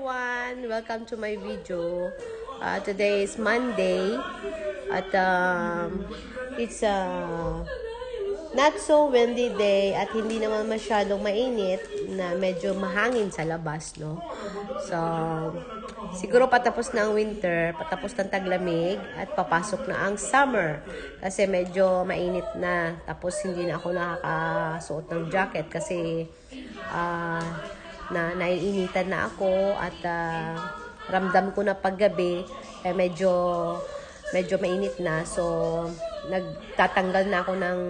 everyone! Welcome to my video. Uh, today is Monday at um, it's a not so windy day at hindi naman masyadong mainit na medyo mahangin sa labas, no? So, siguro patapos na ang winter, patapos ng taglamig at papasok na ang summer kasi medyo mainit na tapos hindi na ako nakakasuot ng jacket kasi uh, na naiinitan na ako at uh, ramdam ko na paggabi eh medyo medyo mainit na so nagtatanggal na ako ng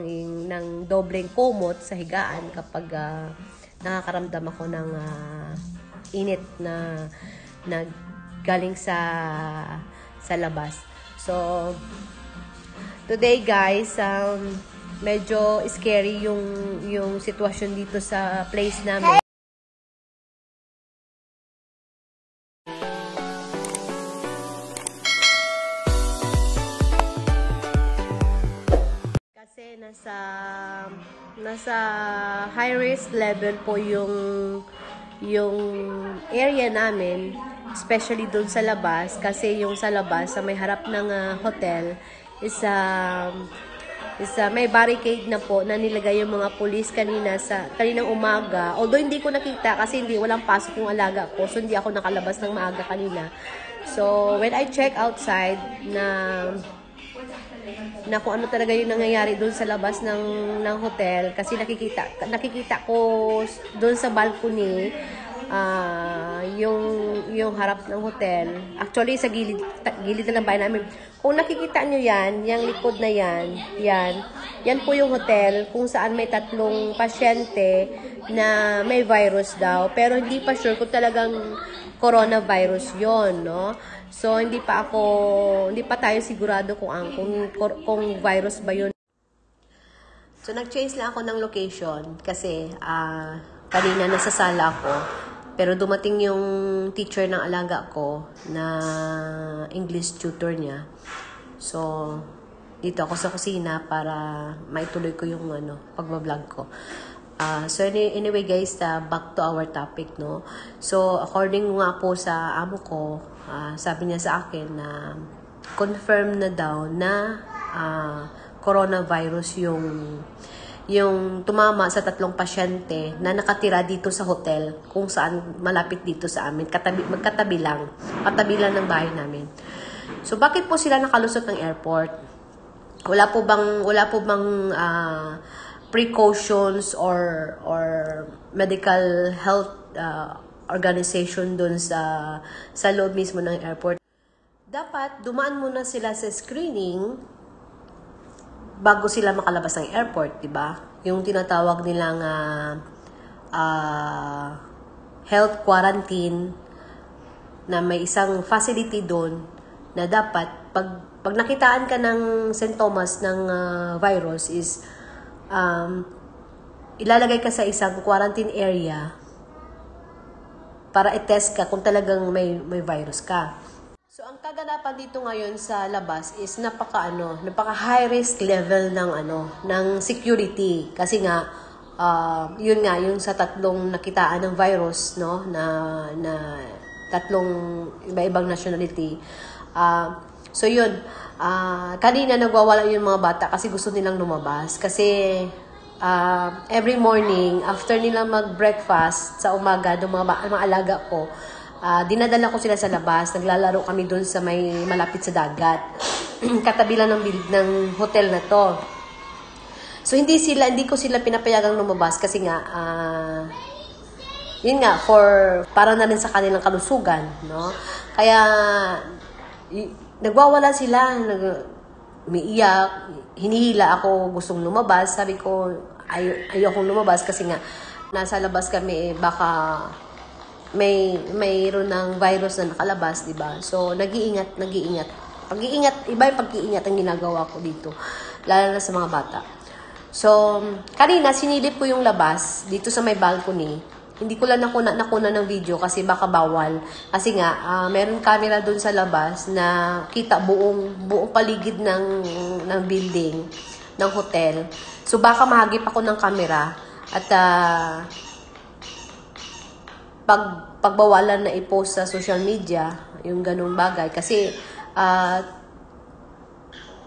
ng dobleng kumot sa higaan kapag uh, nakakaramdam ako ng uh, init na na galing sa sa labas. So today guys um medyo scary yung yung sitwasyon dito sa place namin. Nasa nasa high risk level po yung yung area namin, especially doon sa labas kasi yung sa labas sa may harap ng uh, hotel is um, is uh, may barricade na po na nilagay yung mga pulis kanina sa kaninang umaga. Although hindi ko nakita kasi hindi walang pasok yung alaga ko, so hindi ako nakalabas ng maaga kanina. So when I check outside na na kung ano talaga yung nangyayari doon sa labas ng ng hotel. Kasi nakikita nakikita ko doon sa balcony uh, yung yung harap ng hotel actually sa gilid ta, gilid na ng bahay namin kung nakikita nyo yan yung likod na yan yan yan po yung hotel kung saan may tatlong pasyente na may virus daw pero hindi pa sure kung talagang coronavirus yon no So, hindi pa ako, hindi pa tayo sigurado kung ang, kung, kung virus ba yun. So, nag-change lang ako ng location kasi uh, kanina nasa sala ako. Pero dumating yung teacher ng alaga ko na English tutor niya. So, dito ako sa kusina para maituloy ko yung ano, pagbablog ko. Uh, so anyway guys, uh, back to our topic, no? So according nga po sa amo ko, uh, sabi niya sa akin na confirm na daw na uh, coronavirus yung yung tumama sa tatlong pasyente na nakatira dito sa hotel kung saan malapit dito sa amin, katabi, magkatabi lang, katabi lang ng bahay namin. So bakit po sila nakalusot ng airport? Wala po bang wala po bang uh, precautions or or medical health uh, organization dun sa sa loob mismo ng airport. Dapat dumaan muna sila sa screening bago sila makalabas ng airport, 'di ba? Yung tinatawag nilang uh, uh, health quarantine na may isang facility doon na dapat pag pag nakitaan ka ng sintomas ng uh, virus is um, ilalagay ka sa isang quarantine area para i-test ka kung talagang may, may virus ka. So, ang kaganapan dito ngayon sa labas is napaka ano, napaka high risk level ng ano, ng security. Kasi nga uh, yun nga yung sa tatlong nakitaan ng virus, no, na na tatlong iba-ibang nationality. Uh, so yun, uh, kanina nagwawala yung mga bata kasi gusto nilang lumabas. Kasi uh, every morning, after nila mag-breakfast sa umaga, mga, mga alaga ko, uh, dinadala ko sila sa labas. Naglalaro kami doon sa may malapit sa dagat. Katabi lang ng, build, ng hotel na to. So, hindi sila, hindi ko sila pinapayagang lumabas kasi nga, uh, yun nga, for, para na rin sa kanilang kalusugan, no? Kaya, y- nagwawala sila, nag, umiiyak, hinihila ako, gustong lumabas. Sabi ko, ay, ayokong lumabas kasi nga, nasa labas kami, eh, baka may mayroon ng virus na nakalabas, 'di ba? So nag-iingat, nag-iingat. Pag-iingat, iba yung pag-iingat ang ginagawa ko dito, lalo na sa mga bata. So, kanina sinilip ko yung labas dito sa may balcony. Hindi ko lang nakuna, nakuna ng video kasi baka bawal. Kasi nga, uh, meron camera doon sa labas na kita buong buong paligid ng ng building, ng hotel. So baka mahagip ako ng camera at uh, pag pagbawalan na i-post sa social media yung ganung bagay kasi ah,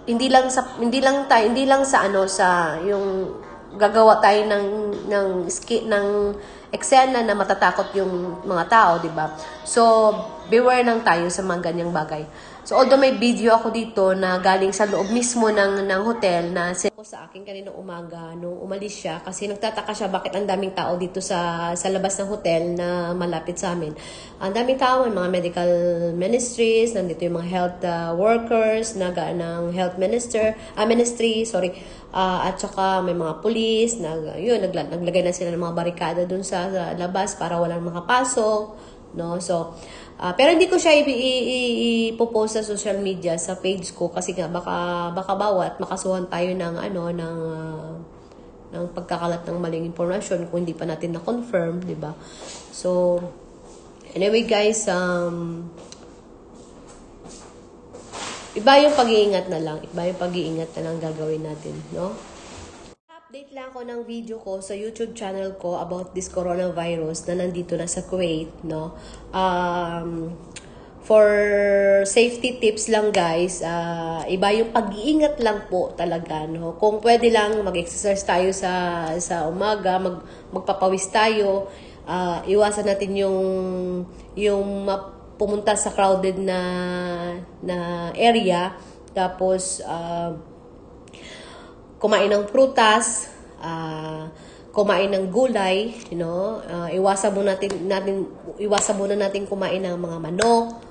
hindi lang sa hindi lang tayo hindi lang sa ano sa yung gagawa tayo ng ng ski, ng eksena na matatakot yung mga tao, 'di ba? So, beware lang tayo sa mga ganyang bagay. So, although may video ako dito na galing sa loob mismo ng ng hotel na ko sa akin kanina umaga nung umalis siya kasi nagtataka siya bakit ang daming tao dito sa sa labas ng hotel na malapit sa amin. Ang daming tao, mga medical ministries, nandito yung mga health uh, workers, naga ng health minister, ah, ministry, sorry, uh, at saka may mga police, nag, yun, nagla, naglagay na sila ng mga barikada dun sa, sa labas para walang makapasok, no? So, uh, pero hindi ko siya ipopost sa social media sa page ko kasi nga baka baka bawat makasuhan tayo ng ano ng uh, ng pagkakalat ng maling impormasyon kung hindi pa natin na-confirm, 'di ba? So anyway guys, um iba yung pag-iingat na lang, iba yung pag-iingat na lang gagawin natin, no? Ako ng video ko sa YouTube channel ko about this coronavirus na nandito na sa Kuwait, no? Um, for safety tips lang guys, uh, iba yung pag-iingat lang po talaga, no? Kung pwede lang mag-exercise tayo sa sa umaga, mag magpapawis tayo, uh, iwasan natin yung yung pumunta sa crowded na na area tapos uh, kumain ng prutas, uh, kumain ng gulay, you know, uh, iwasan muna natin, natin iwasan muna natin kumain ng mga manok,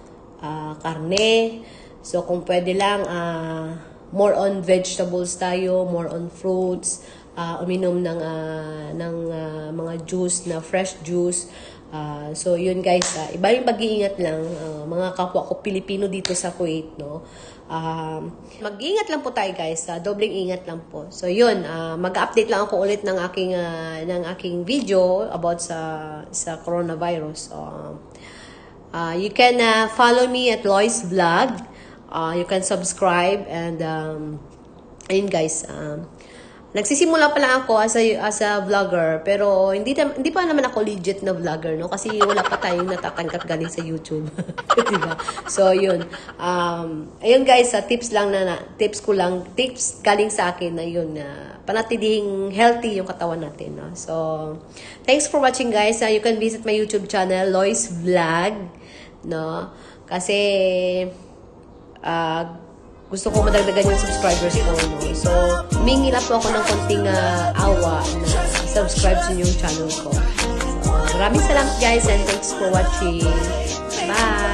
uh, karne. So kung pwede lang uh, more on vegetables tayo, more on fruits, uh, uminom ng uh, ng uh, mga juice na fresh juice. Uh, so yun guys, uh, iba yung pag-iingat lang uh, mga kapwa ko Pilipino dito sa Kuwait, no. Um, mag-ingat lang po tayo guys, uh, dobling ingat lang po. So yun, uh, mag-update lang ako ulit ng aking uh, ng aking video about sa sa coronavirus. Uh, uh, you can uh, follow me at Lois Vlog. Uh, you can subscribe and um, ayun guys, um, Nagsisimula pa lang ako as a, as a vlogger, pero hindi, hindi pa naman ako legit na vlogger, no? Kasi wala pa tayong natatanggap galing sa YouTube. diba? So, yun. Um, ayun guys, uh, tips lang na, tips ko lang, tips galing sa akin na yun, na uh, healthy yung katawan natin, no? So, thanks for watching guys. Uh, you can visit my YouTube channel, Lois Vlog, no? Kasi, uh, gusto ko madagdagan yung subscribers ko. No? So, humingi po ako ng konting uh, awa na subscribe sa yung channel ko. So, maraming salamat guys and thanks for watching. Bye!